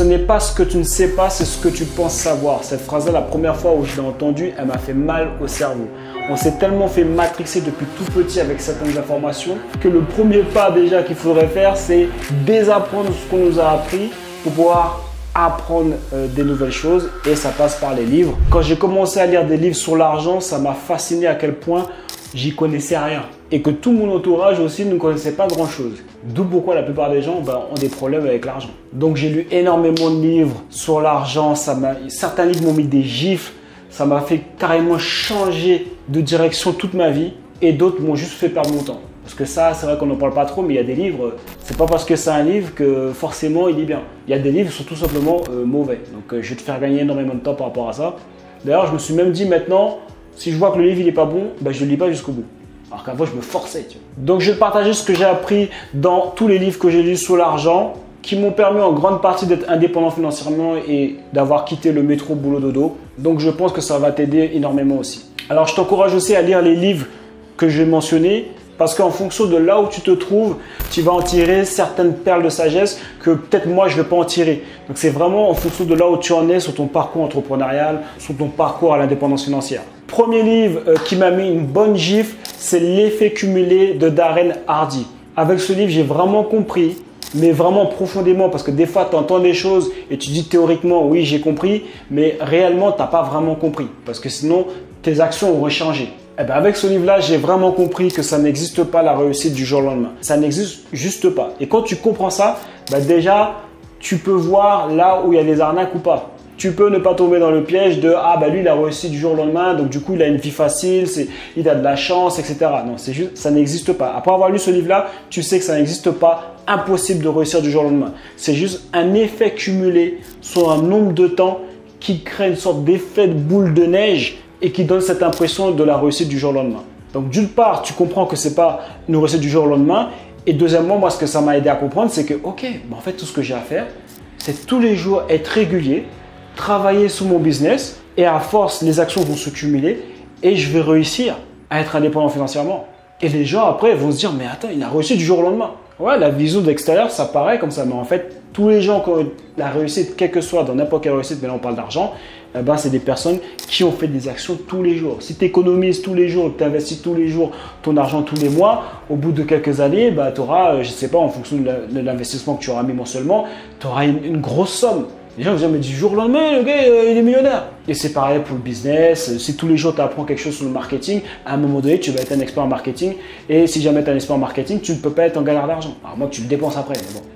Ce n'est pas ce que tu ne sais pas, c'est ce que tu penses savoir. Cette phrase-là, la première fois où je l'ai entendue, elle m'a fait mal au cerveau. On s'est tellement fait matrixer depuis tout petit avec certaines informations que le premier pas déjà qu'il faudrait faire, c'est désapprendre ce qu'on nous a appris pour pouvoir apprendre euh, des nouvelles choses et ça passe par les livres. Quand j'ai commencé à lire des livres sur l'argent, ça m'a fasciné à quel point j'y connaissais rien et que tout mon entourage aussi ne connaissait pas grand chose. D'où pourquoi la plupart des gens ben, ont des problèmes avec l'argent. Donc j'ai lu énormément de livres sur l'argent, certains livres m'ont mis des gifles, ça m'a fait carrément changer de direction toute ma vie et d'autres m'ont juste fait perdre mon temps. Parce que ça, c'est vrai qu'on n'en parle pas trop, mais il y a des livres, c'est pas parce que c'est un livre que forcément il est bien. Il y a des livres qui sont tout simplement euh, mauvais. Donc euh, je vais te faire gagner énormément de temps par rapport à ça. D'ailleurs, je me suis même dit maintenant, si je vois que le livre il est pas bon, ben, je le lis pas jusqu'au bout. Alors qu'avant, je me forçais. Donc, je vais partager ce que j'ai appris dans tous les livres que j'ai lus sur l'argent, qui m'ont permis en grande partie d'être indépendant financièrement et d'avoir quitté le métro boulot dodo. Donc, je pense que ça va t'aider énormément aussi. Alors, je t'encourage aussi à lire les livres que j'ai mentionnés parce qu'en fonction de là où tu te trouves, tu vas en tirer certaines perles de sagesse que peut-être moi je ne vais pas en tirer. Donc c'est vraiment en fonction de là où tu en es sur ton parcours entrepreneurial, sur ton parcours à l'indépendance financière. Premier livre euh, qui m'a mis une bonne gifle, c'est L'effet cumulé de Darren Hardy. Avec ce livre, j'ai vraiment compris, mais vraiment profondément, parce que des fois, tu entends des choses et tu dis théoriquement, oui, j'ai compris, mais réellement, tu n'as pas vraiment compris, parce que sinon, tes actions auraient changé. Eh ben avec ce livre-là, j'ai vraiment compris que ça n'existe pas la réussite du jour au lendemain. Ça n'existe juste pas. Et quand tu comprends ça, ben déjà, tu peux voir là où il y a des arnaques ou pas. Tu peux ne pas tomber dans le piège de ah ben lui il a réussi du jour au lendemain donc du coup il a une vie facile, il a de la chance, etc. Non, c'est juste ça n'existe pas. Après avoir lu ce livre-là, tu sais que ça n'existe pas, impossible de réussir du jour au lendemain. C'est juste un effet cumulé sur un nombre de temps qui crée une sorte d'effet de boule de neige et qui donne cette impression de la réussite du jour au lendemain. Donc d'une part, tu comprends que ce n'est pas une réussite du jour au lendemain. Et deuxièmement, moi, ce que ça m'a aidé à comprendre, c'est que, ok, ben, en fait, tout ce que j'ai à faire, c'est tous les jours être régulier, travailler sur mon business, et à force, les actions vont se cumuler, et je vais réussir à être indépendant financièrement. Et les gens, après, vont se dire, mais attends, il a réussi du jour au lendemain. Ouais, la vision de l'extérieur, ça paraît comme ça, mais en fait, tous les gens qui ont la réussite, quelle que soit, dans n'importe quelle réussite, mais là on parle d'argent, eh ben, c'est des personnes qui ont fait des actions tous les jours. Si tu économises tous les jours, tu investis tous les jours ton argent tous les mois, au bout de quelques années, bah, tu auras, euh, je ne sais pas, en fonction de l'investissement que tu auras mis mensuellement, tu auras une, grosse somme. Les gens vont dire, mais du jour au lendemain, le gars, euh, il est millionnaire. Et c'est pareil pour le business. Si tous les jours tu apprends quelque chose sur le marketing, à un moment donné, tu vas être un expert en marketing. Et si jamais tu es un expert en marketing, tu ne peux pas être en galère d'argent. Alors moi, tu le dépenses après, mais bon,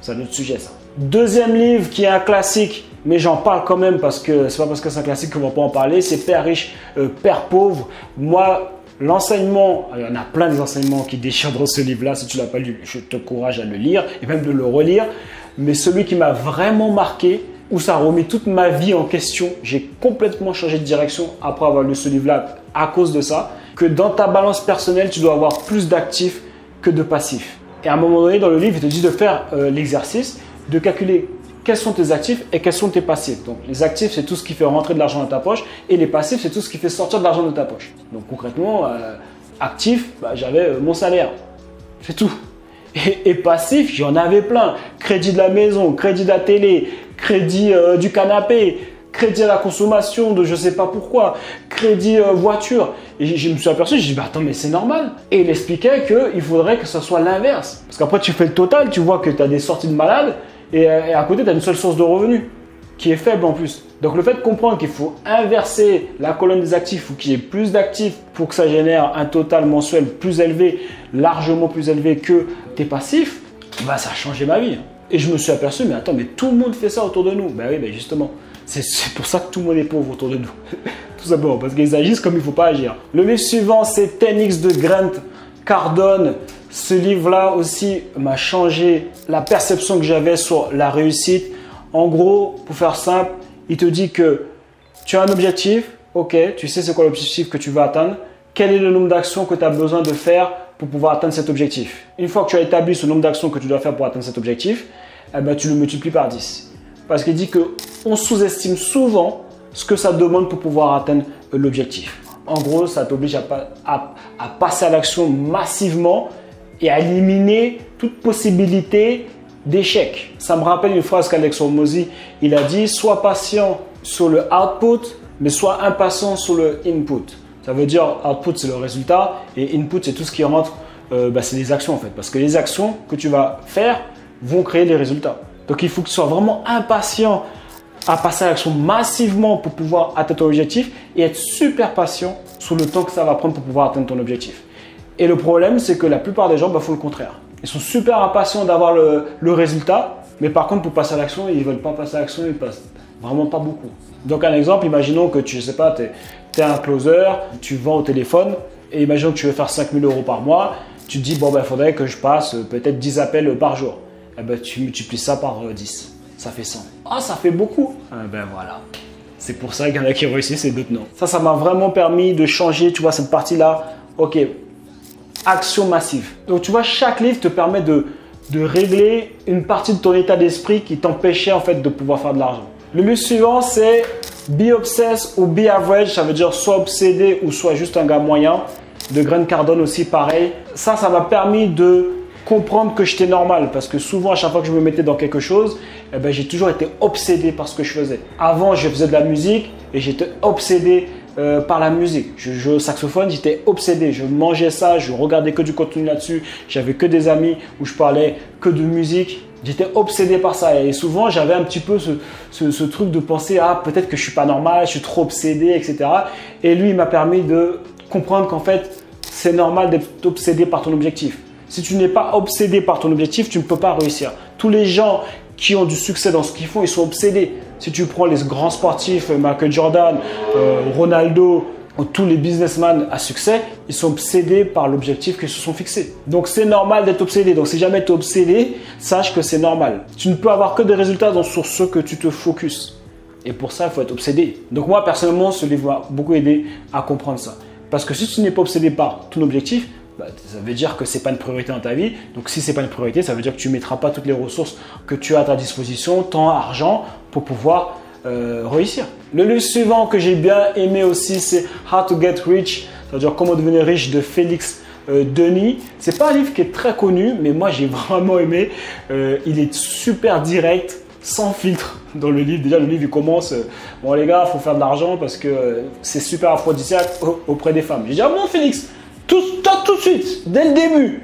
c'est un autre sujet ça. Deuxième livre qui est un classique, mais j'en parle quand même parce que c'est pas parce que c'est un classique qu'on va pas en parler. C'est Père riche, euh, Père pauvre. Moi, l'enseignement, il y en a plein des enseignements qui déchirent dans ce livre-là. Si tu l'as pas lu, je t'encourage à le lire et même de le relire. Mais celui qui m'a vraiment marqué, où ça a remis toute ma vie en question, j'ai complètement changé de direction après avoir lu ce livre-là à cause de ça, que dans ta balance personnelle, tu dois avoir plus d'actifs que de passifs. Et à un moment donné, dans le livre, il te dit de faire euh, l'exercice, de calculer quels sont tes actifs et quels sont tes passifs. Donc les actifs, c'est tout ce qui fait rentrer de l'argent dans ta poche et les passifs, c'est tout ce qui fait sortir de l'argent de ta poche. Donc concrètement, euh, actif, bah, j'avais euh, mon salaire. C'est tout. Et, passif, j'en avais plein. Crédit de la maison, crédit de la télé, crédit euh, du canapé, crédit à la consommation de je sais pas pourquoi, crédit voiture. Et je me suis aperçu, je dit, bah attends, mais c'est normal. Et il expliquait qu'il faudrait que ce soit l'inverse. Parce qu'après, tu fais le total, tu vois que tu as des sorties de malade euh, et, à côté, tu as une seule source de revenus qui est faible en plus. Donc le fait de comprendre qu'il faut inverser la colonne des actifs ou qu'il y ait plus d'actifs pour que ça génère un total mensuel plus élevé, largement plus élevé que tes passifs, bah ça a changé ma vie. Et je me suis aperçu, mais attends, mais tout le monde fait ça autour de nous. Ben oui, ben justement. C'est pour ça que tout le monde est pauvre autour de nous. tout simplement, parce qu'ils agissent comme il ne faut pas agir. Le livre suivant, c'est 10 de Grant Cardone. Ce livre-là aussi m'a changé la perception que j'avais sur la réussite. En gros, pour faire simple, il te dit que tu as un objectif, ok, tu sais c'est quoi l'objectif que tu veux atteindre, quel est le nombre d'actions que tu as besoin de faire pour pouvoir atteindre cet objectif. Une fois que tu as établi ce nombre d'actions que tu dois faire pour atteindre cet objectif, eh ben, tu le multiplies par 10. Parce qu'il dit qu'on sous-estime souvent ce que ça demande pour pouvoir atteindre l'objectif. En gros, ça t'oblige à, passer à l'action massivement et à éliminer toute possibilité d'échec. Ça me rappelle une phrase qu'Alex Hormozy, il a dit, sois patient sur le output, mais sois impatient sur le input. Ça veut dire, output c'est le résultat et input c'est tout ce qui rentre, euh, bah, c'est les actions en fait. Parce que les actions que tu vas faire vont créer les résultats. Donc il faut que tu sois vraiment impatient à passer à l'action massivement pour pouvoir atteindre ton objectif et être super patient sur le temps que ça va prendre pour pouvoir atteindre ton objectif. Et le problème, c'est que la plupart des gens bah, font le contraire. Ils sont super impatients d'avoir le, résultat, mais par contre, pour passer à l'action, ils ne veulent pas passer à l'action, ils passent vraiment pas beaucoup. Donc, un exemple, imaginons que tu, sais pas, es, es un closer, tu vends au téléphone, et imaginons que tu veux faire 5000 euros par mois, tu te dis, bon, il ben, faudrait que je passe euh, peut-être 10 appels par jour. Et eh ben, tu multiplies ça par 10. Euh, ça fait 100. Ah, ça fait beaucoup. Eh ben voilà. C'est pour ça qu'il y en a qui réussissent et d'autres non. Ça, ça m'a vraiment permis de changer, tu vois, cette partie-là. Ok, action massive. Donc tu vois, chaque livre te permet de, de régler une partie de ton état d'esprit qui t'empêchait en fait de pouvoir faire de l'argent. Le livre suivant, c'est Be Obsessed ou Be Average. Ça veut dire soit obsédé ou soit juste un gars moyen. De Grant Cardone aussi, pareil. Ça, ça m'a permis de comprendre que j'étais normal parce que souvent à chaque fois que je me mettais dans quelque chose, eh ben, j'ai toujours été obsédé par ce que je faisais. Avant, je faisais de la musique et j'étais obsédé euh, par la musique. Je jouais au saxophone, j'étais obsédé. Je mangeais ça, je regardais que du contenu là-dessus. J'avais que des amis où je parlais que de musique. J'étais obsédé par ça. Et souvent, j'avais un petit peu ce, ce truc de penser Ah, peut-être que je suis pas normal, je suis trop obsédé, etc. Et lui, il m'a permis de comprendre qu'en fait, c'est normal d'être obsédé par ton objectif. Si tu n'es pas obsédé par ton objectif, tu ne peux pas réussir. Tous les gens qui ont du succès dans ce qu'ils font, ils sont obsédés. Si tu prends les grands sportifs, euh, Michael Jordan, euh, Ronaldo, tous les businessmen à succès, ils sont obsédés par l'objectif qu'ils se sont fixés. Donc c'est normal d'être obsédé. Donc si jamais tu es obsédé, sache que c'est normal. Tu ne peux avoir que des résultats dans, sur ce que tu te focuses. Et pour ça, il faut être obsédé. Donc moi, personnellement, ce livre m'a beaucoup aidé à comprendre ça. Parce que si tu n'es pas obsédé par ton objectif, bah, ça veut dire que ce n'est pas une priorité dans ta vie. Donc si ce n'est pas une priorité, ça veut dire que tu mettras pas toutes les ressources que tu as à ta disposition, temps, argent, pour pouvoir euh, réussir. Le livre suivant que j'ai bien aimé aussi, c'est How to Get Rich, ça veut dire comment devenir riche de Félix euh, Denis. C'est pas un livre qui est très connu, mais moi j'ai vraiment aimé. Euh, il est super direct, sans filtre dans le livre. Déjà, le livre il commence Bon, les gars, faut faire de l'argent parce que c'est super aphrodisiaque auprès des femmes. J'ai dit Ah bon, Félix? Tout, tout de suite, dès le début.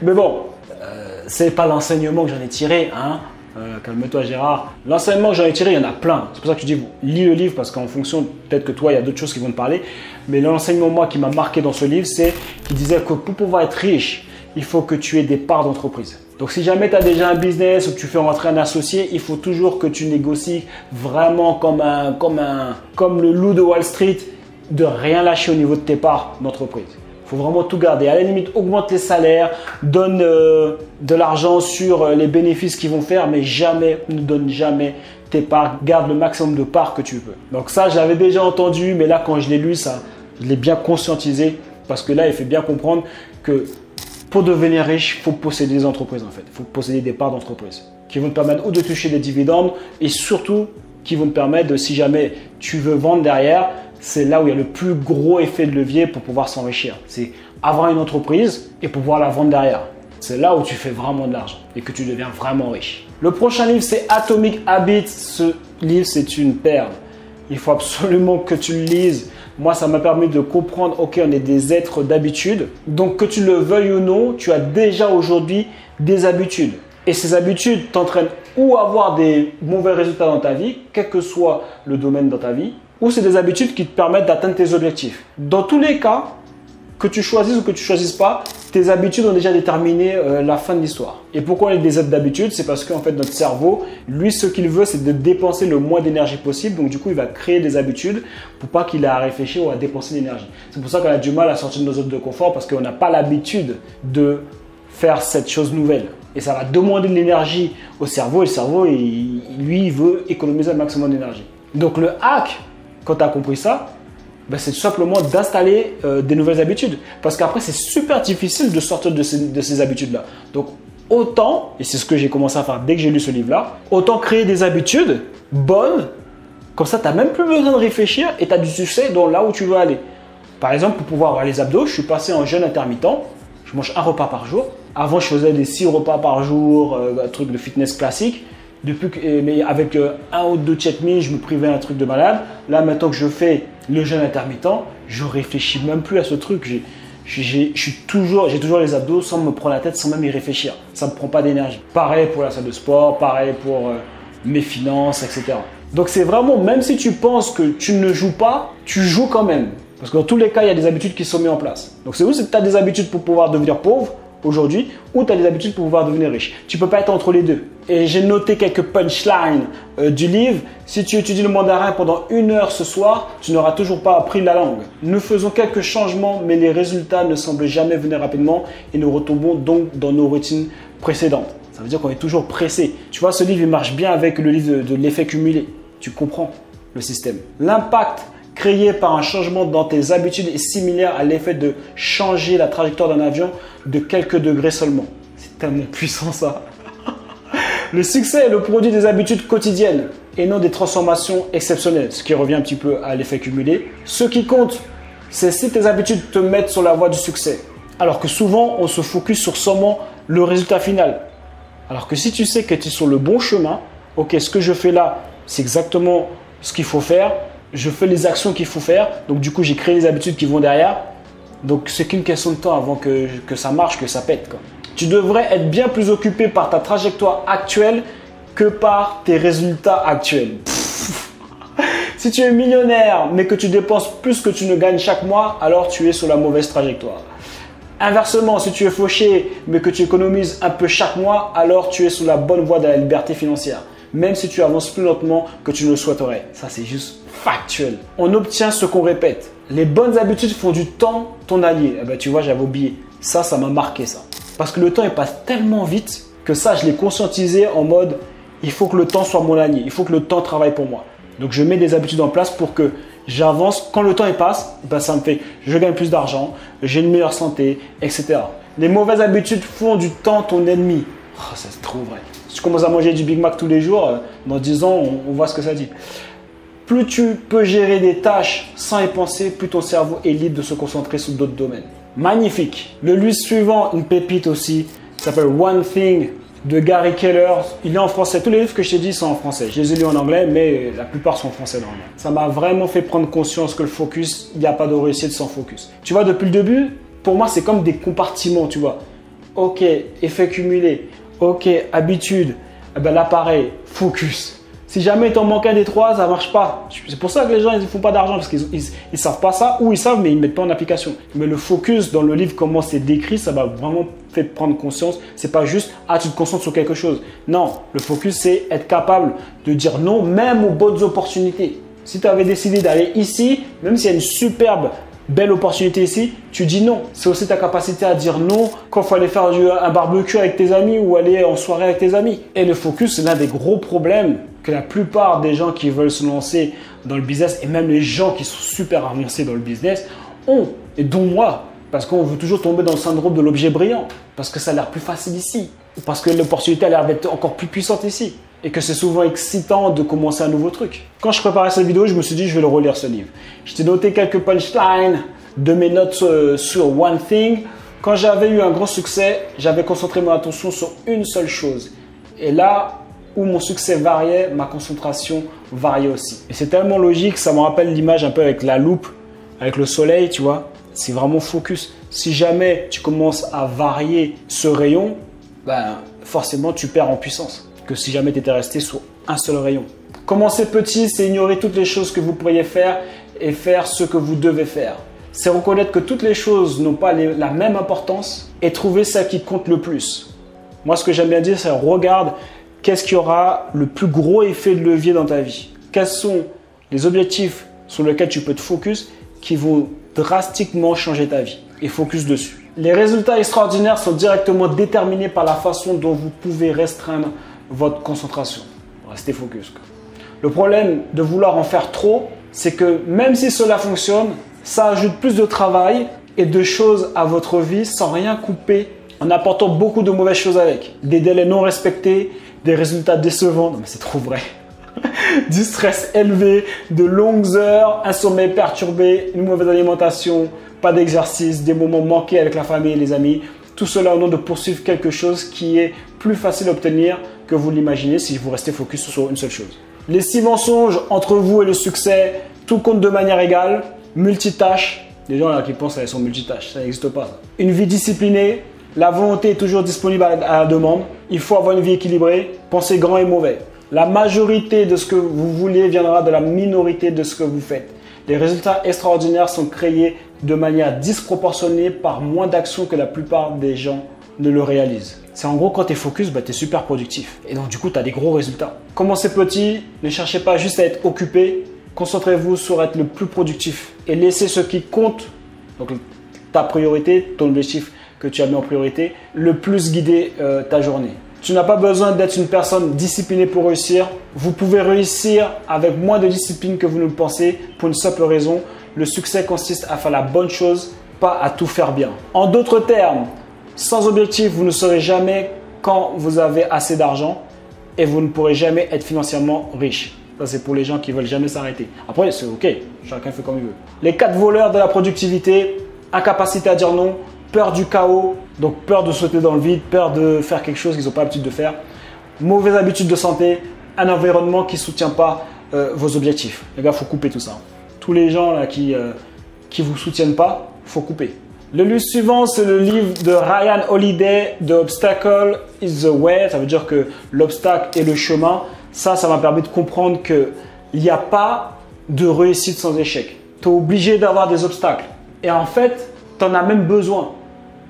Mais bon, euh, c'est pas l'enseignement que j'en ai tiré, hein. Euh, calme-toi Gérard. L'enseignement que j'en ai tiré, il y en a plein. C'est pour ça que tu dis, lis le livre parce qu'en fonction, peut-être que toi, il y a d'autres choses qui vont te parler. Mais l'enseignement, moi, qui m'a marqué dans ce livre, c'est qu'il disait que pour pouvoir être riche, il faut que tu aies des parts d'entreprise. Donc si jamais tu as déjà un business ou que tu fais rentrer un associé, il faut toujours que tu négocies vraiment comme, un, comme, un, comme le loup de Wall Street de rien lâcher au niveau de tes parts d'entreprise. Il faut vraiment tout garder. À la limite, augmente les salaires, donne euh, de l'argent sur euh, les bénéfices qu'ils vont faire, mais jamais, ne donne jamais tes parts. Garde le maximum de parts que tu veux. Donc ça, j'avais déjà entendu, mais là, quand je l'ai lu, ça, je l'ai bien conscientisé parce que là, il fait bien comprendre que pour devenir riche, il faut posséder des entreprises en fait. Il faut posséder des parts d'entreprise qui vont te permettre ou de toucher des dividendes et surtout qui vont te permettre de, si jamais tu veux vendre derrière, c'est là où il y a le plus gros effet de levier pour pouvoir s'enrichir. C'est avoir une entreprise et pouvoir la vendre derrière. C'est là où tu fais vraiment de l'argent et que tu deviens vraiment riche. Le prochain livre, c'est Atomic Habits. Ce livre, c'est une perle. Il faut absolument que tu le lises. Moi, ça m'a permis de comprendre, ok, on est des êtres d'habitude. Donc, que tu le veuilles ou non, tu as déjà aujourd'hui des habitudes. Et ces habitudes t'entraînent ou à avoir des mauvais résultats dans ta vie, quel que soit le domaine dans ta vie, ou c'est des habitudes qui te permettent d'atteindre tes objectifs. Dans tous les cas, que tu choisisses ou que tu choisisses pas, tes habitudes ont déjà déterminé euh, la fin de l'histoire. Et pourquoi on est des êtres d'habitude C'est parce qu'en fait notre cerveau, lui, ce qu'il veut, c'est de dépenser le moins d'énergie possible. Donc du coup, il va créer des habitudes pour pas qu'il ait à réfléchir ou à dépenser d'énergie. C'est pour ça qu'on a du mal à sortir de nos zones de confort parce qu'on n'a pas l'habitude de faire cette chose nouvelle. Et ça va demander de l'énergie au cerveau et le cerveau, lui, il veut économiser un maximum d'énergie. Donc le hack quand tu as compris ça, ben, c'est tout simplement d'installer euh, des nouvelles habitudes. Parce qu'après, c'est super difficile de sortir de ces, habitudes-là. Donc, autant, et c'est ce que j'ai commencé à faire dès que j'ai lu ce livre-là, autant créer des habitudes bonnes, comme ça, tu n'as même plus besoin de réfléchir et tu as du succès dans là où tu veux aller. Par exemple, pour pouvoir avoir les abdos, je suis passé en jeûne intermittent, je mange un repas par jour, Avant, je faisais des 6 repas par jour, un truc de fitness classique. Depuis que, mais avec un ou deux check-me, je me privais un truc de malade. Là, maintenant que je fais le jeûne intermittent, je réfléchis même plus à ce truc. J'ai toujours, toujours les abdos sans me prendre la tête, sans même y réfléchir. Ça ne me prend pas d'énergie. Pareil pour la salle de sport, pareil pour mes finances, etc. Donc c'est vraiment, même si tu penses que tu ne joues pas, tu joues quand même. Parce que dans tous les cas, il y a des habitudes qui sont mises en place. Donc c'est où tu as des habitudes pour pouvoir devenir pauvre aujourd'hui ou tu as des habitudes pour pouvoir devenir riche. Tu peux pas être entre les deux. Et j'ai noté quelques punchlines euh, du livre. Si tu étudies le mandarin pendant une heure ce soir, tu n'auras toujours pas appris la langue. Nous faisons quelques changements, mais les résultats ne semblent jamais venir rapidement et nous retombons donc dans nos routines précédentes. Ça veut dire qu'on est toujours pressé. Tu vois, ce livre, il marche bien avec le livre de, l'effet cumulé. Tu comprends le système. L'impact créé par un changement dans tes habitudes est similaire à l'effet de changer la trajectoire d'un avion de quelques degrés seulement. C'est tellement puissant ça. Le succès est le produit des habitudes quotidiennes et non des transformations exceptionnelles, ce qui revient un petit peu à l'effet cumulé. Ce qui compte, c'est si tes habitudes te mettent sur la voie du succès. Alors que souvent, on se focus sur seulement le résultat final. Alors que si tu sais que tu es sur le bon chemin, ok, ce que je fais là, c'est exactement ce qu'il faut faire, je fais les actions qu'il faut faire, donc du coup j'ai créé les habitudes qui vont derrière, donc c'est qu'une question de temps avant que, ça marche, que ça pète. Tu devrais être bien plus occupé par ta trajectoire actuelle que par tes résultats actuels. si tu es millionnaire mais que tu dépenses plus que tu ne gagnes chaque mois, alors tu es sur la mauvaise trajectoire. Inversement, si tu es fauché mais que tu économises un peu chaque mois, alors tu es sur la bonne voie de la liberté financière, même si tu avances plus lentement que tu ne le souhaiterais. Ça, c'est juste factuel. On obtient ce qu'on répète. Les bonnes habitudes font du temps ton allié. Eh ben, tu vois, j'avais oublié. Ça, ça m'a marqué ça. Parce que le temps, il passe tellement vite que ça, je l'ai conscientisé en mode, il faut que le temps soit mon allié. Il faut que le temps travaille pour moi. Donc, je mets des habitudes en place pour que j'avance. Quand le temps passe, ben ça me fait, je gagne plus d'argent, j'ai une meilleure santé, etc. Les mauvaises habitudes font du temps ton ennemi. Oh, ça c'est trop vrai. Si tu commences à manger du Big Mac tous les jours, euh, dans 10 ans, on, voit ce que ça dit. Plus tu peux gérer des tâches sans y penser, plus ton cerveau est libre de se concentrer sur d'autres domaines. Magnifique. Le lui suivant, une pépite aussi, s'appelle One Thing de Gary Keller. Il est en français. Tous les livres que je t'ai dit sont en français. Je les ai lus en anglais, mais la plupart sont en français normalement. Ça m'a vraiment fait prendre conscience que le focus, il n'y a pas de réussite sans focus. Tu vois, depuis le début, pour moi, c'est comme des compartiments, tu vois. Ok, effet cumulé. Ok, habitude. Eh ben, l'appareil, focus. Si jamais il t'en manque un des trois, ça marche pas. C'est pour ça que les gens ils font pas d'argent parce qu'ils ils, savent pas ça ou ils savent mais ils mettent pas en application. Mais le focus dans le livre comment c'est décrit, ça va vraiment faire prendre conscience. C'est pas juste ah tu te concentres sur quelque chose. Non, le focus c'est être capable de dire non même aux bonnes opportunités. Si tu avais décidé d'aller ici, même s'il y a une superbe belle opportunité ici, tu dis non. C'est aussi ta capacité à dire non quand il faut aller faire un barbecue avec tes amis ou aller en soirée avec tes amis. Et le focus, c'est l'un des gros problèmes que la plupart des gens qui veulent se lancer dans le business et même les gens qui sont super avancés dans le business ont, et dont moi, parce qu'on veut toujours tomber dans le syndrome de l'objet brillant, parce que ça a l'air plus facile ici, parce que l'opportunité a l'air d'être encore plus puissante ici et que c'est souvent excitant de commencer un nouveau truc. Quand je préparais cette vidéo, je me suis dit, je vais le relire ce livre. Je t'ai noté quelques punchlines de mes notes euh, sur One Thing. Quand j'avais eu un grand succès, j'avais concentré mon attention sur une seule chose. Et là où mon succès variait, ma concentration variait aussi. Et c'est tellement logique, ça me rappelle l'image un peu avec la loupe, avec le soleil, tu vois. C'est vraiment focus. Si jamais tu commences à varier ce rayon, ben, forcément tu perds en puissance que si jamais tu étais resté sur un seul rayon. Commencer petit, c'est ignorer toutes les choses que vous pourriez faire et faire ce que vous devez faire. C'est reconnaître que toutes les choses n'ont pas la même importance et trouver ça qui compte le plus. Moi, ce que j'aime bien dire, c'est regarde qu'est-ce qui aura le plus gros effet de levier dans ta vie? Quels sont les objectifs sur lesquels tu peux te focus qui vont drastiquement changer ta vie? Et focus dessus. Les résultats extraordinaires sont directement déterminés par la façon dont vous pouvez restreindre votre concentration. Restez focus. Le problème de vouloir en faire trop, c'est que même si cela fonctionne, ça ajoute plus de travail et de choses à votre vie sans rien couper en apportant beaucoup de mauvaises choses avec. Des délais non respectés, des résultats décevants. Non mais c'est trop vrai. du stress élevé, de longues heures, un sommeil perturbé, une mauvaise alimentation, pas d'exercice, des moments manqués avec la famille et les amis, Tout cela au nom de poursuivre quelque chose qui est plus facile à obtenir que vous l'imaginez si vous restez focus sur une seule chose. Les six mensonges entre vous et le succès, tout compte de manière égale, multitâche. Les gens là qui pensent qu'elles sont multitâches, ça n'existe pas. Une vie disciplinée, la volonté est toujours disponible à la demande. Il faut avoir une vie équilibrée. Penser grand et mauvais. La majorité de ce que vous voulez viendra de la minorité de ce que vous faites. Les résultats extraordinaires sont créés de manière disproportionnée par moins d'actions que la plupart des gens ne le réalisent. C'est en gros quand tu es focus, bah, tu es super productif. Et donc du coup, tu as des gros résultats. Commencez petit, ne cherchez pas juste à être occupé, concentrez-vous sur être le plus productif et laissez ce qui compte, donc ta priorité, ton objectif que tu as mis en priorité, le plus guider euh, ta journée. Tu n'as pas besoin d'être une personne disciplinée pour réussir. Vous pouvez réussir avec moins de discipline que vous ne le pensez pour une simple raison. Le succès consiste à faire la bonne chose, pas à tout faire bien. En d'autres termes, sans objectif, vous ne saurez jamais quand vous avez assez d'argent et vous ne pourrez jamais être financièrement riche. Ça, c'est pour les gens qui veulent jamais s'arrêter. Après, c'est OK. Chacun fait comme il veut. Les quatre voleurs de la productivité, incapacité à dire non, peur du chaos, donc peur de sauter dans le vide, peur de faire quelque chose qu'ils n'ont pas l'habitude de faire, mauvaise habitude de santé, un environnement qui ne soutient pas euh, vos objectifs. Les gars, il faut couper tout ça. Tous les gens qui ne euh, vous soutiennent pas, faut couper. Le livre suivant, c'est le livre de Ryan Holiday, The Obstacle is the Way. Ça veut dire que l'obstacle est le chemin. Ça, ça m'a permis de comprendre qu'il n'y a pas de réussite sans échec. Tu es obligé d'avoir des obstacles. Et en fait, tu en as même besoin.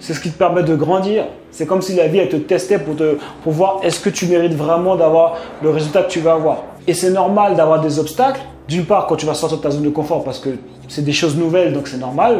C'est ce qui te permet de grandir. C'est comme si la vie, elle te testait pour, te, pour voir est-ce que tu mérites vraiment d'avoir le résultat que tu vas avoir? Et c'est normal d'avoir des obstacles. D'une part, quand tu vas sortir de ta zone de confort, parce que c'est des choses nouvelles, donc c'est normal.